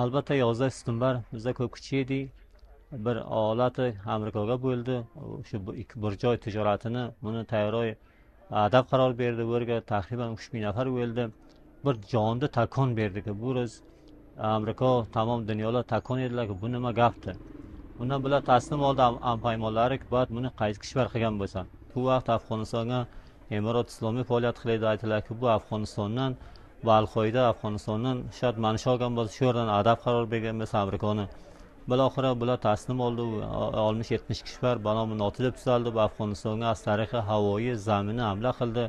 albatta yozda september bizda ko'p kuchaydi bir olati amerikaga bo'ldi. Shu bir joy tijoratini buni tayyorlay adab qaror berdi. Bu yerga taxriban uch ming nafar o'ldi. Bir jonni takon berdiki bu ro'z amerika tamom dunyolar takon edilarki bu nima gapdi undan bular taslim oldi paymonlari boyad buni qaysi kishvar qilgan bo'lsa. Bu vaqt afg'onistonga emirot islomiy faoliyat qilaydi aytdilarki bu afg'onistondan va al qoida shart mana shu olgan bo'lsa shu yerdan adab qaror bergan bo'lsa amerikani biloxira bular taslim oldi oltmish yetmish kishvar balomi notilib tuzaldi va afg'onistonga az tariqi havoyi zamini hamla qildi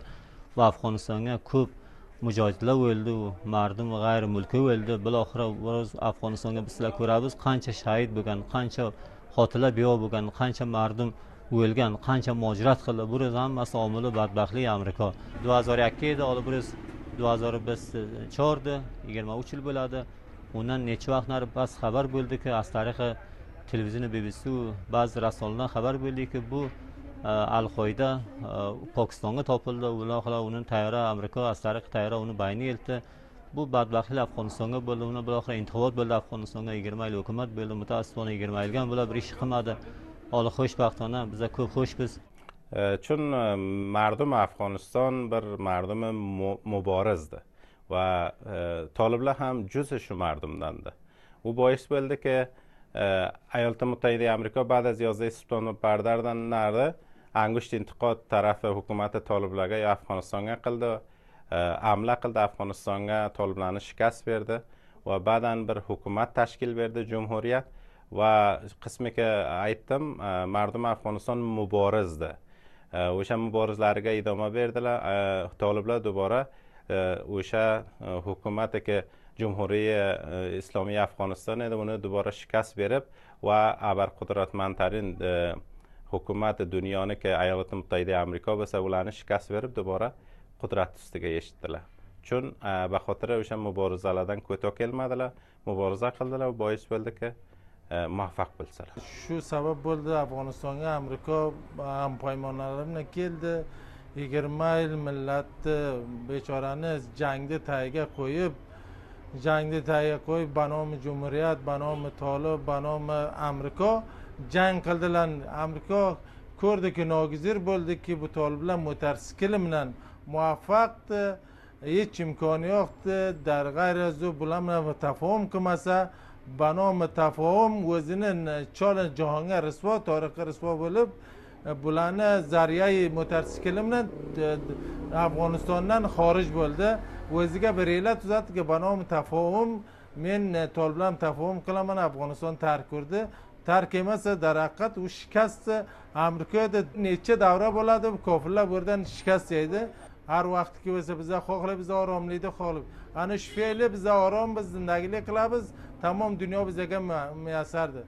va afg'onistonga ko'p mujohidlar o'ldi mardim g'ayri mulki o'ldi. Biloxira biz afg'onistonga bizlar ko'ramiz qancha shahid bo'lgan qancha xotinlar beva bo'lgan qancha mardim o'lgan qancha mojirat qildi. Bu hammasi omili badbaxtlik amerika. Ikki yuz ikki edi hozir bir ikki yuz to'rtda yigirma uch yil bo'ladi. Undan necha vaqt nari bas xabar bo'ldiki az tariqi televideniya bbc ba'zi rassomlardan xabar bo'ldiki bu e, al qoida e, pokistonga topildi. Ular uni tayyora amerika az tariqi tayyora uni bayni eltdi. Bu badbaxtlik afg'onistonga bo'ldi. Uni buyoqqa intihobot bo'ldi. Afg'onistonga yigirma yil hukumat bo'ldi. Mutaassifona yigirma yilga bular bir ish qilmadi. Hali xushbaxtona biza ko'p xushmiz chun mardum afg'oniston bir mardumi muborizdi va toliblar ham juzi shu mardumdandi u bois bo'ldiki ayolta mutahida amerika بعد از 11 سپتامبر بردردن نرده انگشت انتقاد طرف حکومت طالبlarga یا افغانستانga qildi hamla qildi afg'onistonga toliblarni shikast berdi va ba'dan bir hukumat tashkil berdi jumhuriyat va qismiga aytdim mardum afg'oniston muborizdi Э, o'sha muborizlariga idoma berdilar. Э, toliblar do'bora э, o'sha e, hukumatiki jumhuriya e, islomiy afg'oniston edi. Uni do'bora shikast berib va abarqudratmandtarin e, hukumat dunyoniki ayolati mutahida amerika bo'lsa ularni shikast berib do'bora qudrat ustiga eshitdilar. Chun bahotira o'sha muborizalardan ko'ta kelmadilar. Muboriza qildilar bois bo'ldiki E, muvaffaq bo'lsalar. Shu sabab bo'ldi afg'onistonga amerika e, hampoymonlari bilan keldi. Yigirma yil millatni bechorani jangni tagiga qo'yib jangni tagiga qo'yib banomi jumuriyat banomi tolib banomi amerika jang qildilar. Amerika ko'rdiki nogizir bo'ldiki bu toliblar motorsikli bilan muvaffaqdi hech imkoni yo'qdi darg'ayrazu bular bilan tafahum qilmasa banomi tafahum o'zini e, chola jahonga risvo tarixga risvo bo'lib e, bularni zaryai motorsikli bilan e, afg'onistondan xorij bo'ldi. O'ziga bir illat tuzatdiki banomi tafahum men toliblar bilan tafahum qilaman afg'oniston tark qurdi tark emasa dar haqiqat u shikasti amerikada necha davra bo'ladi kofirlar bu yerdan shikast yeydi. Har vaqtki bo'lsa biza xohlaymiz oromlikni xohlab ana shu fe'li biza orom biz zindagiylik qilamiz. Tamom dunyo bizaga muyassardir.